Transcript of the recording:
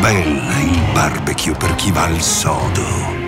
bella il barbecue per chi va al sodo.